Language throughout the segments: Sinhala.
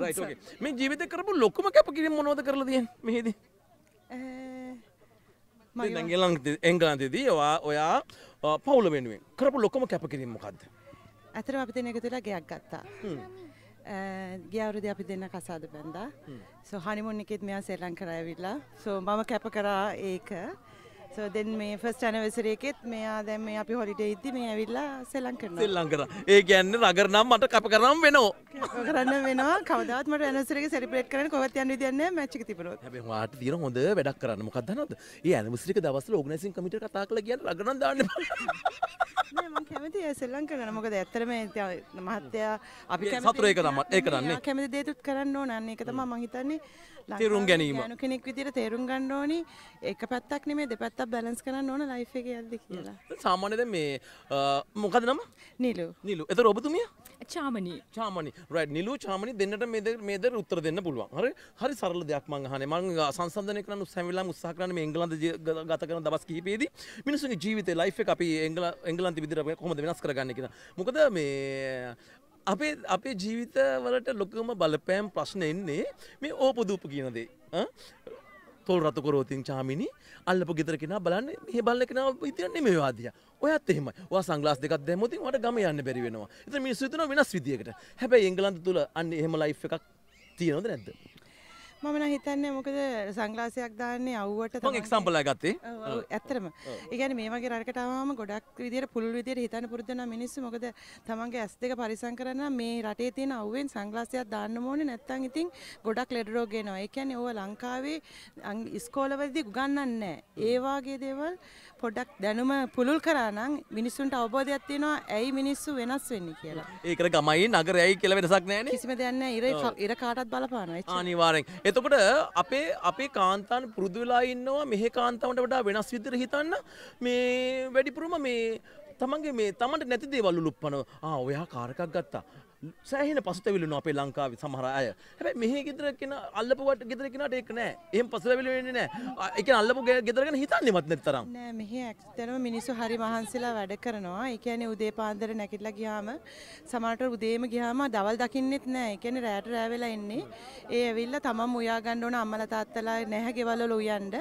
රයිට් ඕකේ මේ ජීවිතේ කරපු ලොකුම කැපකිරීම මොනවද කරලා තියෙන්නේ මෙහෙදී? දැන් එංගලන්තයේදී ඔයා ඔයා පවුල වෙනුවෙන් කරපු ලොකුම කැපකිරීම මොකද්ද? ඇතර අපි දෙන එකතුලා ගයක් ගත්තා. ගියවරුද අපි දෙන්න කසාද බැන්දා සෝ හනිමුන් එකෙත් මෙයා ශ්‍රී ලංකාවට ඇවිල්ලා. සෝ මම කැප කරා ඒක සෝ දෙන් මේ ෆස්ට් ඇනිවර්සරි එකෙත් මෙයා දැන් මේ අපි හොලිඩේ ඉද්දි මේ ඇවිල්ලා ලංකාවට කරනවා. ශ්‍රී ලංකාවට ඒ කියන්නේ රගර් නම් මට කැප කරනම් වෙනවා. කරන්න වෙනවා. කවදාවත් මට ඇනිවර්සරි එක සෙලිබ්‍රේට් කරන්න කොහෙවත් යන්න විදියක් නැහැ. මැච් එක තිබුණොත්. හැබැයි වාට තියෙන හොඳ වැඩක් කරන්න. මොකක්ද දන්නවද? ඒ ඇනිවර්සරි එක දවස්වල ඕගනයිසින් කමිටුවට කතා කරලා කියන්නේ රගර් නම් දාන්න එපා. මම කැමති ශ්‍රී ලංකාවට මොකද ඇත්තටම මහත්තයා අපි සතුරු ඒක තමයි ඒක කරන්නේ. කැමති දේතුත් කරන්න ඕන අන්න ඒක තමයි මම හිතන්නේ තේරුම් ගැනීම. ගෑනු කෙනෙක් විදිහට තේරුම් ගන්න ඕනි එක පැත්තක් නෙමෙයි දෙපැත්තක් බැලන්ස් කරන්න ඕන ලයිෆ් එකේ යද්දි කියලා. සාමාන්‍යයෙන් මේ මොකද නම? නිලු. නිලු. එතකොට ඔබතුමිය? චාමනී. චාමනි. රයිට් නිලු චාමනි දෙන්නට මේ මේ දේ උත්තර දෙන්න පුළුවන්. හරි? හරි සරල දෙයක් මම අහන්නේ. මම සංසන්දනය කරන්න උත්සාහ වෙලා උත්සාහ කරන්නේ මේ එංගලන්ත ගත කරන දවස් කිහිපෙදී මිනිස්සුන්ගේ ජීවිතේ ලයිෆ් එක අපි එංගලන්ත විදිහට කොහොමද වෙනස් කරගන්නේ කියලා. මොකද මේ අපේ අපේ ජීවිත වලට ලොකම බලපෑම් ප්‍රශ්න එන්නේ මේ ඕපදූප කියන දේ. තොල් රතු කරෝතින් චාමිනි අල්ලපු ගෙදර කෙනා බලන්න මෙහෙ බලන කෙනා හිතන්නේ මේ වාදිය. ඔයත් එහෙමයි. ඔයා සංග්ලාස් දෙකක් දැම්මොත් වට ගම යන්න බැරි වෙනවා. ඒතර මිනිස්සු හිතනවා වෙනස් විදියකට. හැබැයි එංගලන්ත තුල අන්න එහෙම ලයිෆ් එකක් තියෙනවද නැද්ද? මම නම් හිතන්නේ මොකද සංග්ලාසයක් දාන්නේ අවුවට එක්සැම්පල් ගත්තේ. ඇත්තටම. ඒ කියන්නේ මේ වගේ රටකට ආවම ගොඩක් විදියට පුළුල් විදියට හිතන්න පුරුදු වෙන මිනිස්සු මොකද තමන්ගේ ඇස් දෙක පරිසම් කරන්න මේ රටේ තියෙන අවුවෙන් සංග්ලාසයක් දාන්න ඕනේ නැත්නම් ඉතින් ගොඩක් ලෙඩ රෝග එනවා. ඒ කියන්නේ ඕව ලංකාවේ ඉස්කෝලවලදී උගන්වන්නේ. ඒ වාගේ දේවල් පොඩ්ඩක් දැනුම පුළුල් කරා නම් මිනිස්සුන්ට අවබෝධයක් තියෙනවා ඇයි මිනිස්සු වෙනස් වෙන්නේ කියලා. ඒකට ගමයි නගරයයි කියලා වෙනසක් නැහැ නේ. කිසිම දෙයක් නැහැ. ඉර ඉර කාටත් බලපානවා. අනිවාර්යෙන්. එතකොට අපේ අපේ කාන්තාන් පුරුදු වෙලා ඉන්නවා මෙහෙ කාන්තාවන්ට වඩා වෙනස් විදිහට හිතන්න මේ වැඩිපුරම මේ තමන්ගේ මේ තමන්ට නැති දේවල් උලුප්පනවා. ආ ඔයා කාර් එකක් ගත්තා. සෑහෙන පසුතැවිලුණා අපේ ලංකාවේ සමහර අය. හැබැයි මෙහි ගෙදර කෙන අල්ලපුවට ගෙදර කෙනාට ඒක නෑ. එහෙම පසුතැවිලි වෙන්නේ නෑ. ඒ කියන්නේ අල්ලපු ගෙදර ගැන හිතන්නේවත් නැතරම්. නෑ මෙහි ඇත්තටම මිනිස්සු හරි මහන්සිලා වැඩ කරනවා. ඒ කියන්නේ උදේ පාන්දර නැගිටලා ගියාම සමහරට උදේම ගියාම දවල් දකින්නෙත් නෑ. ඒ කියන්නේ රැට රෑ වෙලා එන්නේ. ඒ ඇවිල්ලා තමන්ම උයා ගන්න ඕන අම්මලා තාත්තලා නැහැ ගෙවල් වල උයන්න.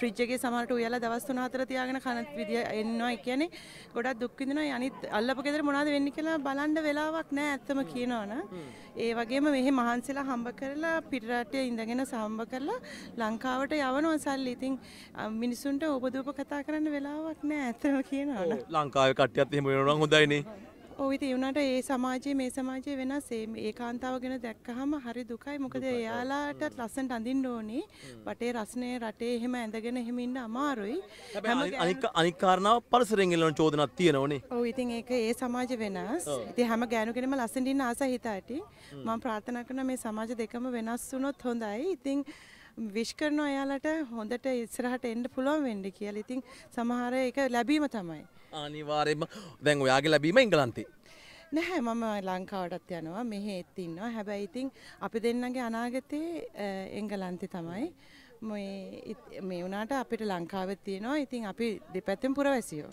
ෆ්‍රිජ් එකේ සමහරට උයලා දවස් 3-4 තියාගෙන කන විදිය එන්නවා. ඒ කියන්නේ ගොඩක් දුක් විඳිනවා. අනිත් අල්ලපු ගෙදර මොනවද වෙන්නේ කියලා බලන්න වෙලාවක් නෑ ඇත්තම කියනවන ඒ වගේම මෙහෙ මහන්සිලා හම්බ කරලා පිටරටේ ඉඳගෙන සම්බ කරලා ලංකාවට යවනවා සල්ලි. ඉතින් මිනිසුන්ට ඔබදූප කතා කරන්න වෙලාවක් නෑ. ඇත්තම කියනවන ලංකාවේ කට්ටියත් එහෙම වෙනවා නම් හොඳයිනේ. ඔව් ඉතින් ඒ වුණාට ඒ සමාජයේ මේ සමාජයේ වෙනස් ඒ කාන්තාව ගැන දැක්කහම හරි දුකයි. මොකද එයාලාට ලස්සනට අඳින්න ඕනේ. වටේ රස්නේ රටේ එහෙම ඇඳගෙන එහෙම ඉන්න අමාරුයි. අනික අනික් කාරණාව පරිසරයෙන් එළවන චෝදනක් තියෙනවනේ. ඔව් ඉතින් ඒක ඒ සමාජ වෙනස්. ඉතින් හැම ගෑනු කෙනෙක්ම ලස්සනට ඉන්න ආස හිතාටි. මම ප්‍රාර්ථනා කරනවා මේ සමාජ දෙකම වෙනස් වුණොත් හොඳයි. ඉතින් විශ් කරනවා එයාලට හොඳට ඉස්සරහට එන්න පුළුවන් වෙන්න කියලා. ඉතින් සමහර එක ලැබීම තමයි. අනිවාර්යයෙන්ම දැන් ඔයාගේ ලැබීම එංගලන්තේ. නැහැ මම ලංකාවටත් යනවා මෙහෙත් ඉන්නවා. හැබැයි ඉතින් අපි දෙන්නගේ අනාගතේ එංගලන්තේ තමයි. මේ මේ වුණාට අපිට ලංකාවෙත් තියෙනවා. ඉතින් අපි දෙපැත්තෙන් පුරවැසියෝ.